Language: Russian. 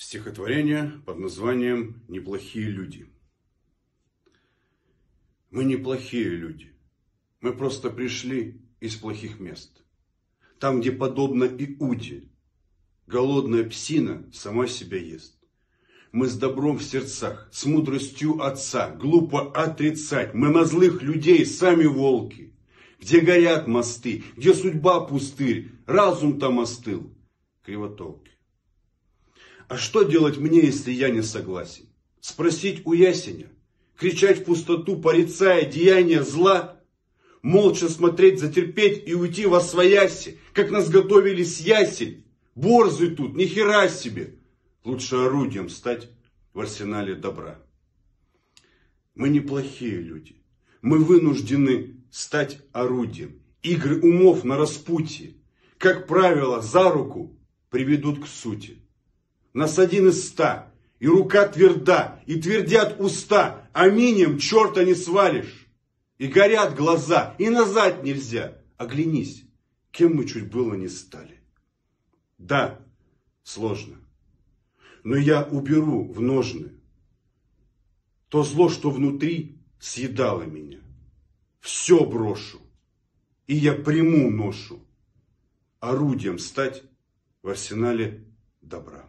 Стихотворение под названием «Неплохие люди». Мы неплохие люди. Мы просто пришли из плохих мест. Там, где подобно Иуде, голодная псина сама себя ест. Мы с добром в сердцах, с мудростью отца, глупо отрицать. Мы на злых людей сами волки. Где горят мосты, где судьба пустырь, разум там остыл. Кривотолки. А что делать мне, если я не согласен? Спросить у ясеня? Кричать в пустоту, порицая деяния зла? Молча смотреть, затерпеть и уйти во свояси, как нас готовили с ясель? Борзы тут, ни хера себе! Лучше орудием стать в арсенале добра. Мы неплохие люди. Мы вынуждены стать орудием. Игры умов на распутье, как правило, за руку приведут к сути. Нас один из ста, и рука тверда, и твердят уста, аминем черта не свалишь. И горят глаза, и назад нельзя. Оглянись, кем мы чуть было не стали. Да, сложно, но я уберу в ножны то зло, что внутри съедало меня. Все брошу, и я приму ношу, орудием стать в арсенале добра.